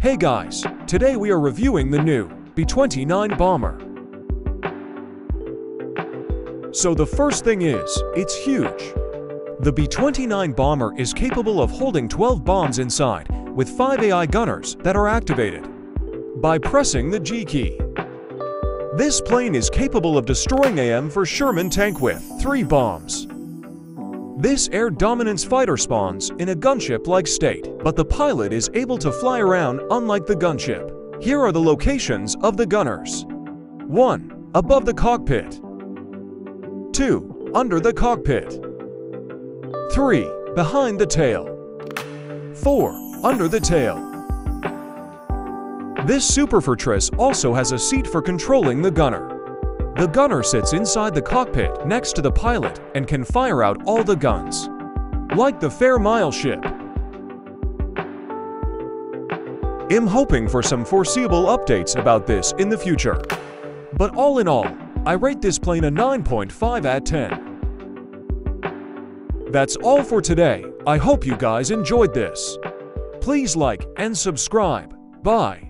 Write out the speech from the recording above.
Hey guys, today we are reviewing the new B-29 bomber. So the first thing is, it's huge. The B-29 bomber is capable of holding 12 bombs inside with 5 AI gunners that are activated by pressing the G key. This plane is capable of destroying an M4 Sherman tank with 3 bombs. This air dominance fighter spawns in a gunship-like state, but the pilot is able to fly around unlike the gunship. Here are the locations of the gunners. 1. Above the cockpit. 2. Under the cockpit. 3. Behind the tail. 4. Under the tail. This Superfortress also has a seat for controlling the gunner. The gunner sits inside the cockpit next to the pilot and can fire out all the guns. Like the Fairmile ship. I'm hoping for some foreseeable updates about this in the future. But all in all, I rate this plane a 9.5 out of 10. That's all for today. I hope you guys enjoyed this. Please like and subscribe. Bye.